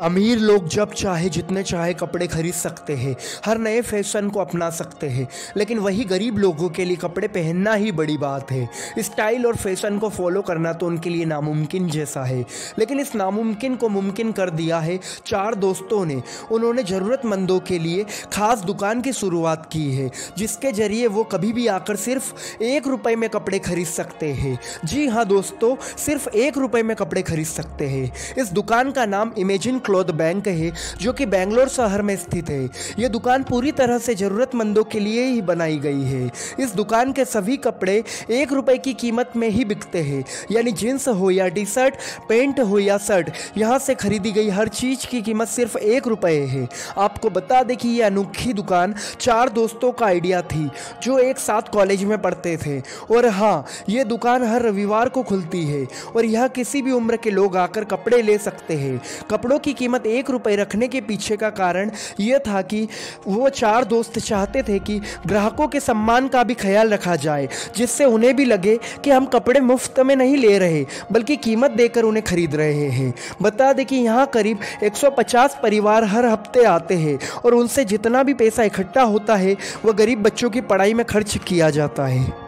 अमीर लोग जब चाहे जितने चाहे कपड़े खरीद सकते हैं, हर नए फ़ैशन को अपना सकते हैं, लेकिन वही गरीब लोगों के लिए कपड़े पहनना ही बड़ी बात है। स्टाइल और फ़ैशन को फॉलो करना तो उनके लिए नामुमकिन जैसा है, लेकिन इस नामुमकिन को मुमकिन कर दिया है चार दोस्तों ने। उन्होंने ज़रूरतमंदों के लिए खास दुकान की शुरुआत की है, जिसके ज़रिए वो कभी भी आकर सिर्फ़ एक रुपये में कपड़े खरीद सकते हैं। जी हाँ दोस्तों, सिर्फ़ एक रुपये में कपड़े खरीद सकते हैं। इस दुकान का नाम इमेजिन क्लॉथ बैंक है, जो कि बेंगलोर शहर में स्थित है। ये दुकान पूरी तरह से ज़रूरतमंदों के लिए ही बनाई गई है। इस दुकान के सभी कपड़े एक रुपए की कीमत में ही बिकते हैं, यानी जींस हो या टी शर्ट पेंट हो या शर्ट, यहाँ से खरीदी गई हर चीज़ की कीमत सिर्फ़ एक रुपये है। आपको बता दें कि ये अनोखी दुकान चार दोस्तों का आइडिया थी, जो एक साथ कॉलेज में पढ़ते थे। और हाँ ये दुकान हर रविवार को खुलती है, और यहाँ किसी भी उम्र के लोग आकर कपड़े ले सकते हैं। कपड़ों की कीमत एक रुपये रखने के पीछे का कारण यह था कि वो चार दोस्त चाहते थे कि ग्राहकों के सम्मान का भी ख्याल रखा जाए, जिससे उन्हें भी लगे कि हम कपड़े मुफ़्त में नहीं ले रहे, बल्कि कीमत देकर उन्हें खरीद रहे हैं। बता दें कि यहाँ करीब 150 परिवार हर हफ़्ते आते हैं, और उनसे जितना भी पैसा इकट्ठा होता है, वह गरीब बच्चों की पढ़ाई में खर्च किया जाता है।